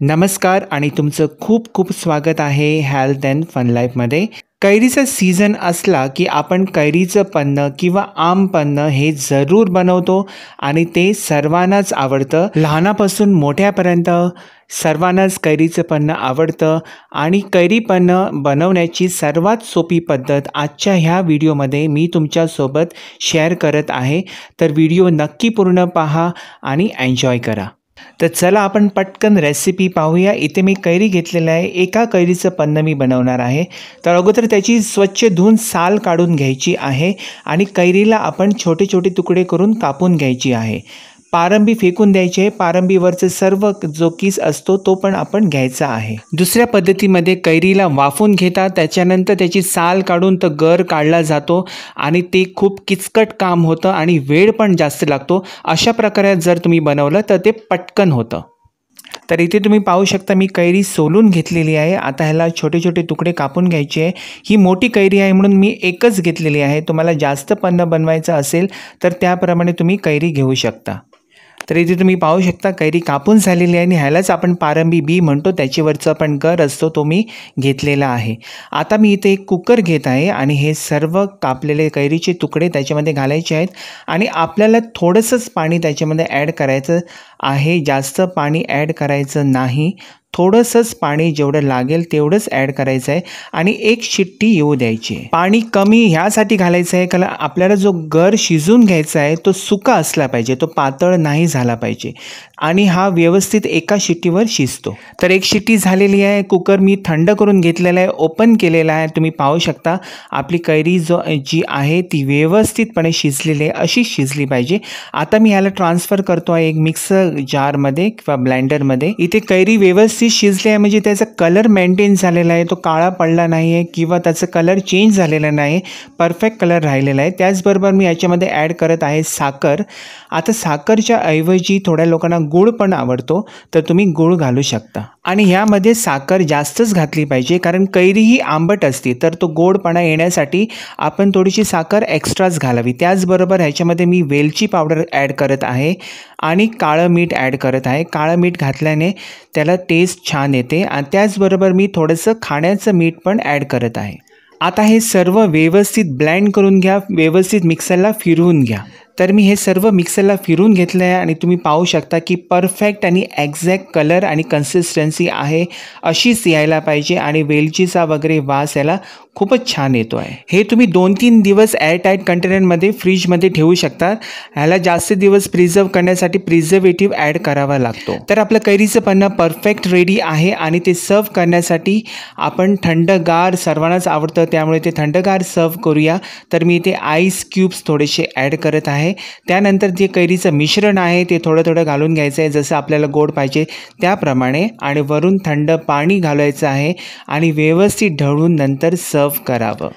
नमस्कार आणि तुमचं खूप खूप स्वागत आहे हेल्थ अँड फन लाईफमध्ये कैरीचा सीझन असला की आपण कैरीचं पन्न किंवा आम पन्न हे जरूर बनवतो आणि ते सर्वांनाच आवडतं. लहानापासून मोठ्यापर्यंत सर्वांनाच कैरीचं पन्न आवडतं आणि कैरी पन्न बनवण्याची सर्वात सोपी पद्धत आजच्या ह्या व्हिडिओमध्ये मी तुमच्यासोबत शेअर करत आहे. तर व्हिडिओ नक्की पूर्ण पहा आणि एन्जॉय करा. तर चला आपण पटकन रेसिपी पाहूया. इथे मी कैरी घेतलेलं आहे. एका कैरीचं पन्न मी बनवणार आहे. तर अगोदर त्याची स्वच्छ धुवून साल काढून घ्यायची आहे आणि कैरीला आपण छोटे छोटे तुकडे करून कापून घ्यायची आहे. पारंबी फेकून द्यायची. आहे पारंबीवरचं सर्व जो किस असतो तो पण आपण घ्यायचा आहे. दुसऱ्या पद्धतीमध्ये कैरीला वाफून घेतात त्याच्यानंतर त्याची साल काढून तो गर काढला जातो आणि ते खूप किचकट काम होतं आणि वेळ पण जास्त लागतो. अशा प्रकारे जर तुम्ही बनवलं तर ते पटकन होतं. तर इथे तुम्ही पाहू शकता मी कैरी सोलून घेतलेली आहे. आता ह्याला छोटे छोटे तुकडे कापून घ्यायचे आहे. ही मोठी कैरी आहे म्हणून मी एकच घेतलेली आहे. तुम्हाला जास्त पन्न बनवायचं असेल तर त्याप्रमाणे तुम्ही कैरी घेऊ शकता. तर इथे तुम्ही पाहू शकता कैरी कापून झालेली आहे आणि ह्यालाच आपण पारंबी बी म्हणतो. त्याच्यावरचा पण गर असतो तो मी घेतलेला आहे. आता मी इथे एक कुकर घेत आहे आणि हे सर्व कापलेले कैरीचे तुकडे त्याच्यामध्ये घालायचे आहेत आणि आपल्याला थोडंसंच पाणी त्याच्यामध्ये ॲड करायचं आहे. जास्त पाणी ॲड करायचं नाही. थोडंसंच पाणी जेवढं लागेल तेवढंच ॲड करायचं आहे आणि एक शिट्टी येऊ द्यायची. आहे पाणी कमी ह्यासाठी घालायचं आहे कारण आपल्याला जो गर शिजून घ्यायचा आहे तो सुका असला पाहिजे तो पातळ नाही झाला पाहिजे. आणि हा व्यवस्थित एका शिट्टीवर शिजतो. तर एक शिट्टी झालेली आहे कुकर मी थंड करून घेतलेला आहे ओपन केलेला आहे. तुम्ही पाहू शकता आपली कैरी जो जी आहे ती व्यवस्थितपणे शिजलेली आहे अशी शिजली पाहिजे. आता मी ह्याला ट्रान्सफर करतो आहे एक मिक्सर जारमध्ये किंवा ब्लेंडरमध्ये इथे कैरी व्यवस्थित शिजली आहे म्हणजे त्याचा कलर मेंटेन झालेला आहे तो काळा पडला नाही आहे किंवा त्याचा कलर चेंज झालेला नाही परफेक्ट कलर राहिलेला आहे. त्याचबरोबर मी याच्यामध्ये ॲड करत आहे साखर. आता साखरच्या ऐवजी थोड्या लोकांना गूळ पण आवडतो तर तुम्ही गूळ घालू शकता. आणि ह्यामध्ये साखर जास्तच घातली पाहिजे कारण कैरी ही आंबट असते. तर तो गोडपणा येण्यासाठी आपण थोडीशी साखर एक्स्ट्राच घालावी. त्याचबरोबर ह्याच्यामध्ये मी वेलची पावडर ॲड करत आहे आणि काळं मीठ ॲड करत आहे. काळं मीठ घातल्याने त्याला टेस्ट छान येते आणि त्याचबरोबर मी थोडंसं खाण्याचं मीठ पण ॲड करत आहे. आता हे सर्व व्यवस्थित ब्लँड करून घ्या व्यवस्थित मिक्सरला फिरवून घ्या. तर मी हे सर्व मिक्सरला फिरून घेतलं आहे आणि तुम्ही पाहू शकता की परफेक्ट आणि एक्झॅक्ट कलर आणि कन्सिस्टन्सी आहे अशीच यायला पाहिजे आणि वेलचीचा वगैरे वास याला खूपच छान येतो आहे हे तुम्ही दोन तीन दिवस एअरटाईट कंटेनरमध्ये फ्रीजमध्ये ठेवू शकता. ह्याला जास्त दिवस प्रिझर्व करण्यासाठी प्रिझर्वेटिव्ह ॲड करावा लागतो. तर आपलं कैरीचं पन्नं परफेक्ट रेडी आहे आणि ते सर्व करण्यासाठी आपण थंडगार सर्वांनाच आवडतं त्यामुळे ते थंडगार सर्व करूया. तर मी इथे आईस क्यूब्स थोडेसे ॲड करत आहे. त्यानंतर जे कैरीचं मिश्रण आहे ते थोडं थोडं घालून घ्यायचं आहे जसं आपल्याला गोड पाहिजे त्याप्रमाणे. आणि वरून थंड पाणी घालायचं आहे आणि व्यवस्थित ढवळून नंतर सर्व करावं.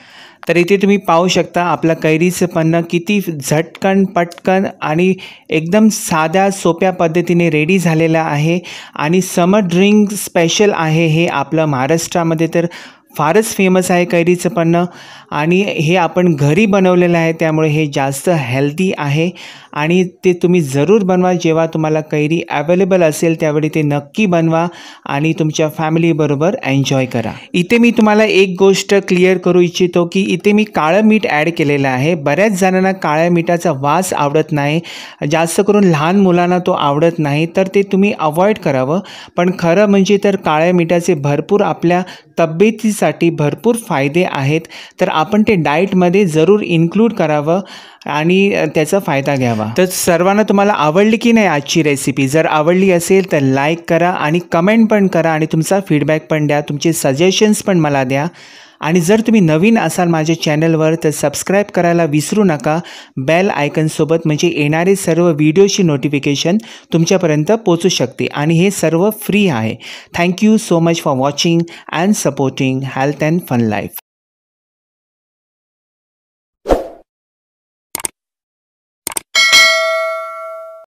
तर इथे तुम्ही पाहू शकता आपलं कैरीचं पन्न किती झटकन पटकन आणि एकदम साध्या सोप्या पद्धतीने रेडी झालेलं आहे. आणि समर ड्रिंक स्पेशल आहे हे आपलं महाराष्ट्रामध्ये तर फारच फेमस आहे कैरीचं पन्नं आणि हे आपण घरी बनवलेलं आहे त्यामुळे हे जास्त हेल्दी आहे. आणि ते तुम्ही जरूर बनवा जेव्हा तुम्हाला कैरी अवेलेबल असेल त्यावेळी ते नक्की बनवा आणि तुमच्या फॅमिलीबरोबर एन्जॉय करा. इथे मी तुम्हाला एक गोष्ट क्लिअर करू इच्छितो की इथे मी काळं मीठ ॲड केलेलं आहे. बऱ्याच जणांना काळ्या मिठाचा वास आवडत नाही. जास्त करून लहान मुलांना तो आवडत नाही तर ते तुम्ही अवॉइड करावं. पण खरं म्हणजे तर काळ्या मिठाचे भरपूर आपल्या हेल्थसाठी भरपूर फायदे आहेत तर आपण ते डाएटमध्ये जरूर इन्क्लूड करावं आणि त्याचा फायदा घ्यावा. तर सर्वांना तुम्हाला आवडली की नाही आजची रेसिपी? जर आवडली असेल तर लाईक करा आणि कमेंट पण करा आणि तुमचा फीडबॅक पण द्या. तुमचे सजेशन्स पण मला द्या. आणि जर तुम्ही नवीन असाल माझ्या चॅनलवर तर सबस्क्राईब करायला विसरू नका. बेल आयकनसोबत म्हणजे येणारे सर्व व्हिडिओची नोटिफिकेशन तुमच्यापर्यंत पोचू शकते आणि हे सर्व फ्री आहे. Thank you so much for watching and supporting health and fun life